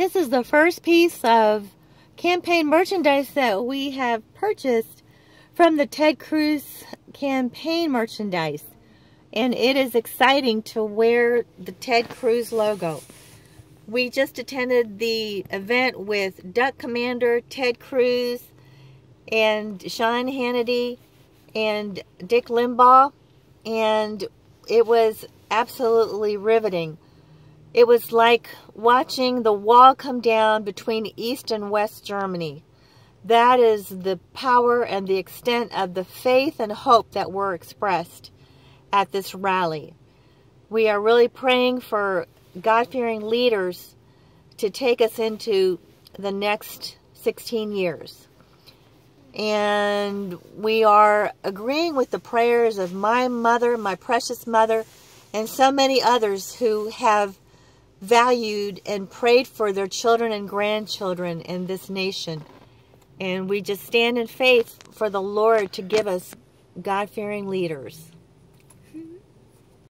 This is the first piece of campaign merchandise that we have purchased from the Ted Cruz campaign merchandise. And it is exciting to wear the Ted Cruz logo. We just attended the event with Duck Commander Ted Cruz and Sean Hannity and Dick Limbaugh. And it was absolutely riveting. It was like watching the wall come down between East and West Germany. That is the power and the extent of the faith and hope that were expressed at this rally. We are really praying for God-fearing leaders to take us into the next 16 years. And we are agreeing with the prayers of my mother, my precious mother, and so many others who have valued and prayed for their children and grandchildren in this nation. And we just stand in faith for the Lord to give us God-fearing leaders.